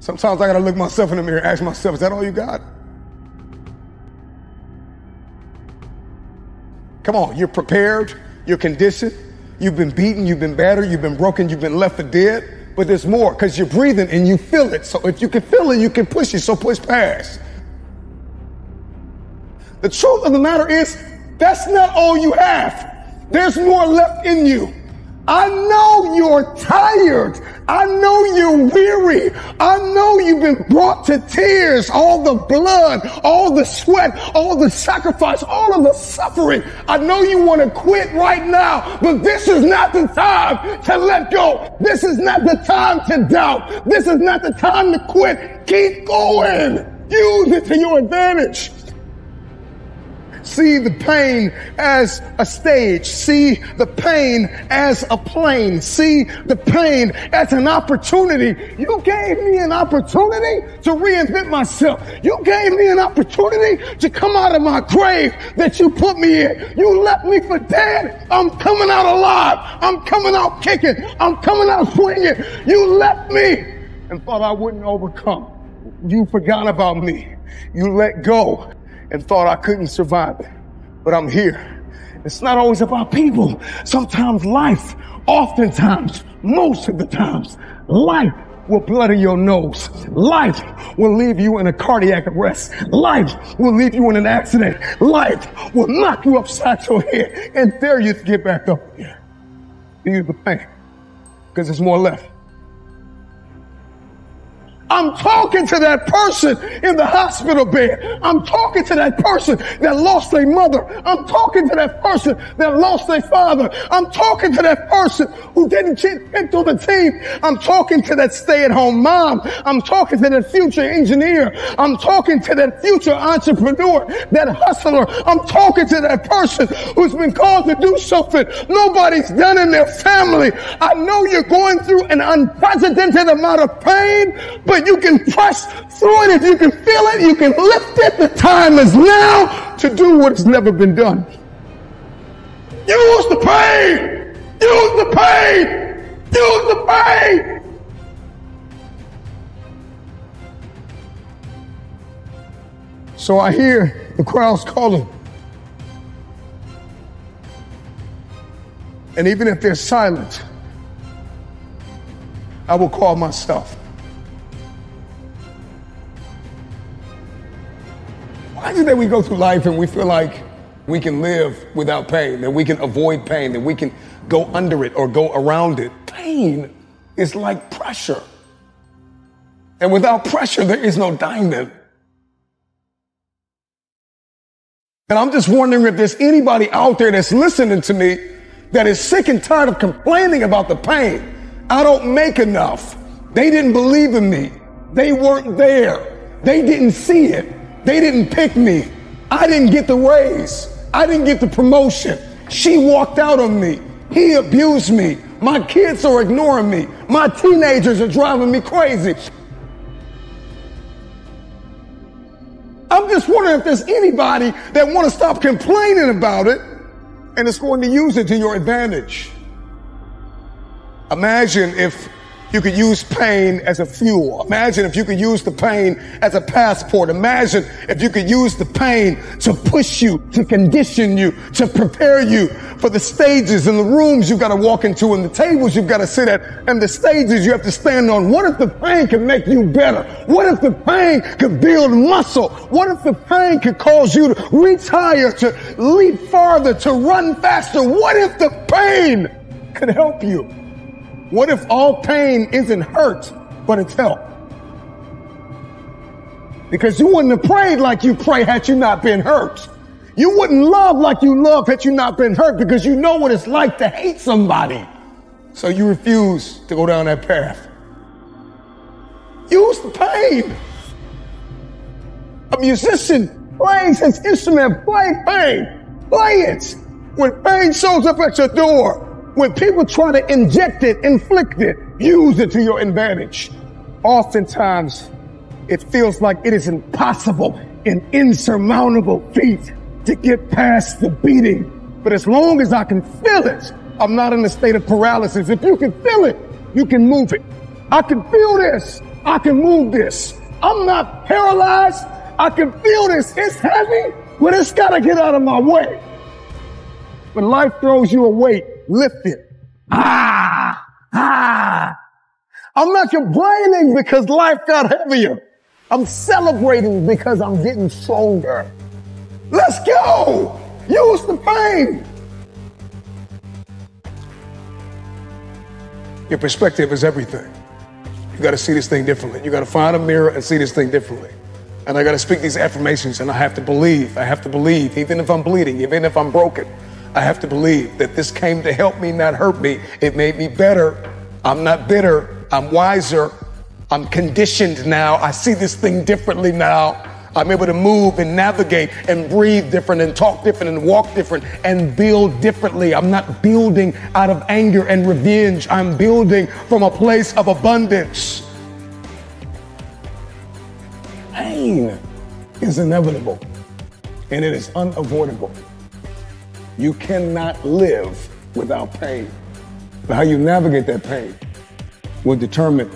Sometimes I gotta look myself in the mirror ask myself, is that all you got? Come on, you're prepared, you're conditioned, you've been beaten, you've been battered, you've been broken, you've been left for dead, but there's more because you're breathing and you feel it. So if you can feel it, you can push it, so push past. The truth of the matter is, that's not all you have. There's more left in you. I know you're tired. I know you're weary. I know you've been brought to tears. All the blood, all the sweat, all the sacrifice, all of the suffering. I know you want to quit right now, but this is not the time to let go. This is not the time to doubt. This is not the time to quit. Keep going. Use it to your advantage. See the pain as a stage. See the pain as a plane. See the pain as an opportunity. You gave me an opportunity to reinvent myself. You gave me an opportunity to come out of my grave that you put me in. You left me for dead. I'm coming out alive. I'm coming out kicking. I'm coming out swinging. You left me and thought I wouldn't overcome. You forgot about me. You let go and thought I couldn't survive it. But I'm here. It's not always about people. Sometimes life, oftentimes, most of the times, life will blood in your nose. Life will leave you in a cardiac arrest. Life will leave you in an accident. Life will knock you upside your head and dare you to get back up again. Use the pain because there's more left. I'm talking to that person in the hospital bed. I'm talking to that person that lost their mother. I'm talking to that person that lost their father. I'm talking to that person who didn't get picked on the team. I'm talking to that stay-at-home mom. I'm talking to that future engineer. I'm talking to that future entrepreneur, that hustler. I'm talking to that person who's been called to do something nobody's done in their family. I know you're going through an unprecedented amount of pain, but you can press through it. If you can feel it, you can lift it. The time is now to do what has never been done. Use the pain. Use the pain. Use the pain. So I hear the crowds calling. And even if they're silent, I will call myself. Is that we go through life and we feel like we can live without pain, that we can avoid pain, that we can go under it or go around it? Pain is like pressure. And without pressure, there is no diamond. And I'm just wondering if there's anybody out there that's listening to me that is sick and tired of complaining about the pain. I don't make enough. They didn't believe in me. They weren't there. They didn't see it. They didn't pick me. I didn't get the raise. I didn't get the promotion. She walked out on me. He abused me. My kids are ignoring me. My teenagers are driving me crazy. I'm just wondering if there's anybody that want to stop complaining about it and is going to use it to your advantage. Imagine if you could use pain as a fuel. Imagine if you could use the pain as a passport. Imagine if you could use the pain to push you, to condition you, to prepare you for the stages and the rooms you've got to walk into and the tables you've got to sit at and the stages you have to stand on. What if the pain could make you better? What if the pain could build muscle? What if the pain could cause you to reach higher, to leap farther, to run faster? What if the pain could help you? What if all pain isn't hurt, but it's help? Because you wouldn't have prayed like you pray had you not been hurt. You wouldn't love like you love had you not been hurt because you know what it's like to hate somebody. So you refuse to go down that path. Use the pain. A musician plays his instrument, play pain. Play it. When pain shows up at your door, when people try to inject it, inflict it, use it to your advantage, oftentimes it feels like it is impossible, an insurmountable feat to get past the beating. But as long as I can feel it, I'm not in a state of paralysis. If you can feel it, you can move it. I can feel this. I can move this. I'm not paralyzed. I can feel this. It's heavy, but it's got to get out of my way. When life throws you a weight, lift it. Ah, ah. I'm not complaining because life got heavier. I'm celebrating because I'm getting stronger. Let's go. Use the pain. Your perspective is everything. You got to see this thing differently. You got to find a mirror and see this thing differently. And I got to speak these affirmations and I have to believe. I have to believe, even if I'm bleeding, even if I'm broken, I have to believe that this came to help me, not hurt me. It made me better. I'm not bitter. I'm wiser. I'm conditioned now. I see this thing differently now. I'm able to move and navigate and breathe different and talk different and walk different and build differently. I'm not building out of anger and revenge. I'm building from a place of abundance. Pain is inevitable and it is unavoidable. You cannot live without pain. But how you navigate that pain will determine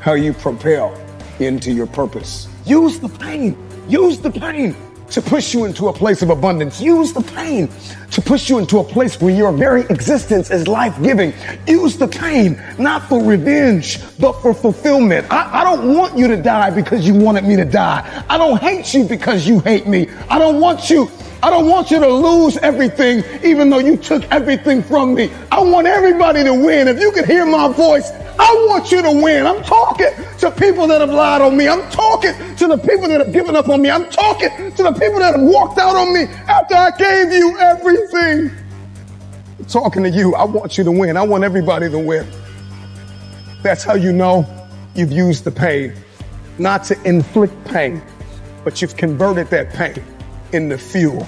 how you propel into your purpose. Use the pain. Use the pain to push you into a place of abundance. Use the pain to push you into a place where your very existence is life giving. Use the pain, not for revenge, but for fulfillment. I, I, don't want you to die because you wanted me to die. I don't hate you because you hate me. I don't want you I don't want you to lose everything, even though you took everything from me. I want everybody to win. If you can hear my voice, I want you to win. I'm talking to people that have lied on me. I'm talking to the people that have given up on me. I'm talking to the people that have walked out on me after I gave you everything. I'm talking to you. I want you to win. I want everybody to win. That's how you know you've used the pain, not to inflict pain, but you've converted that pain in the fuel.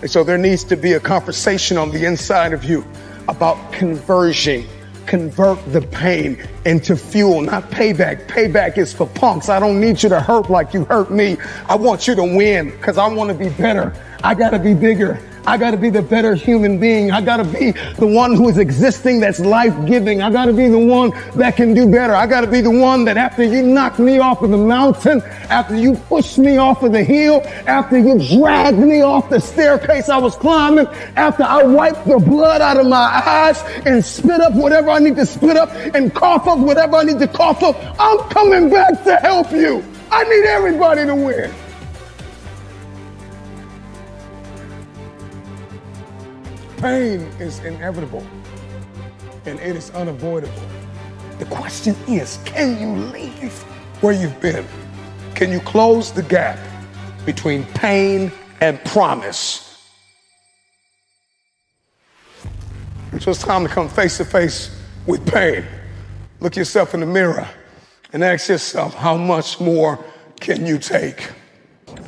And so there needs to be a conversation on the inside of you about conversion. Convert the pain into fuel, not payback. Payback is for punks. I don't need you to hurt like you hurt me. I want you to win because I want to be better. I got to be bigger. I got to be the better human being. I got to be the one who is existing that's life giving. I got to be the one that can do better. I got to be the one that after you knock me off of the mountain, after you push me off of the hill, after you drag me off the staircase I was climbing, after I wipe the blood out of my eyes and spit up whatever I need to spit up and cough up whatever I need to cough up, I'm coming back to help you. I need everybody to win. Pain is inevitable and it is unavoidable. The question is can you leave where you've been? Can you close the gap between pain and promise? So it's time to come face to face with pain. Look yourself in the mirror and ask yourself, how much more can you take?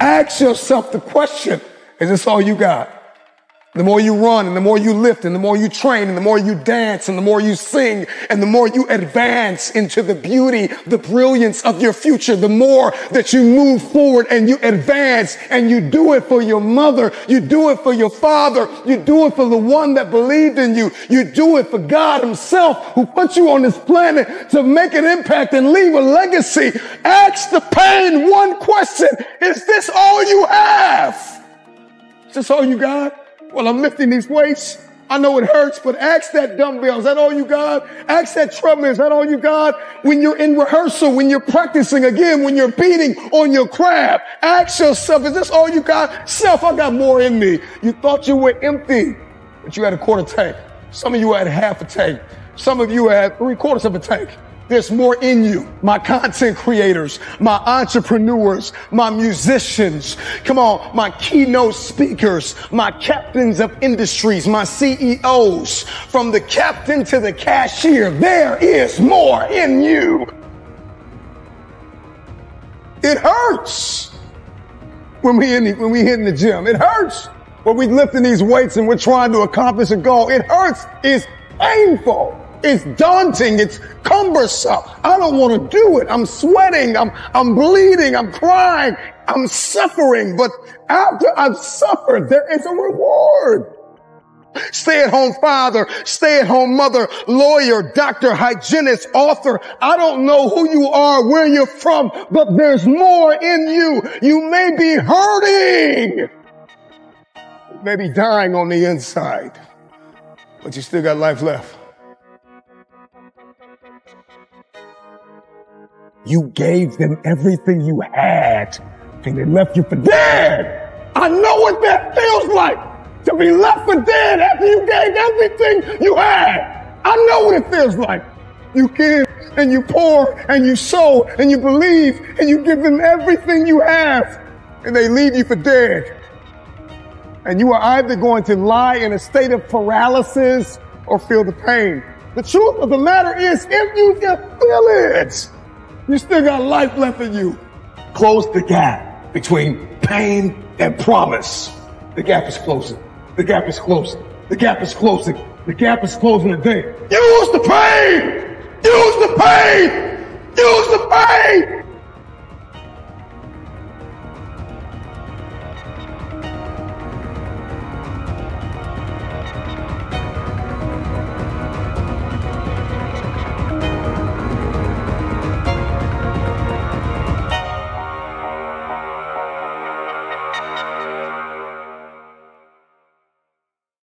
Ask yourself the question, is this all you got? The more you run and the more you lift and the more you train and the more you dance and the more you sing and the more you advance into the beauty, the brilliance of your future, the more that you move forward and you advance and you do it for your mother. You do it for your father. You do it for the one that believed in you. You do it for God himself who put you on this planet to make an impact and leave a legacy. Ask the pain one question. Is this all you have? Is this all you got? Well, I'm lifting these weights. I know it hurts, but ask that dumbbell. Is that all you got? Ask that treadmill. Is that all you got? When you're in rehearsal, when you're practicing again, when you're beating on your craft, ask yourself, is this all you got? Self, I got more in me. You thought you were empty, but you had a quarter tank. Some of you had half a tank. Some of you had three quarters of a tank. There's more in you. My content creators, my entrepreneurs, my musicians, come on, my keynote speakers, my captains of industries, my CEOs, from the captain to the cashier, there is more in you. It hurts when we in the, when we hit in the gym. It hurts when we lifting these weights and we're trying to accomplish a goal. It hurts. It's painful. It's daunting. It's cumbersome. I don't want to do it. I'm sweating. I'm, I'm bleeding. I'm crying. I'm suffering. But after I've suffered, there is a reward. Stay at home father, stay at home mother, lawyer, doctor, hygienist, author. I don't know who you are, where you're from, but there's more in you. You may be hurting, maybe dying on the inside, but you still got life left. You gave them everything you had and they left you for dead. I know what that feels like to be left for dead after you gave everything you had. I know what it feels like. You give and you pour and you sow and you believe and you give them everything you have and they leave you for dead. And you are either going to lie in a state of paralysis or feel the pain. The truth of the matter is if you can feel it, you still got life left in you. Close the gap between pain and promise. The gap is closing. The gap is closing. The gap is closing. The gap is closing today. Use the pain! Use the pain! Use the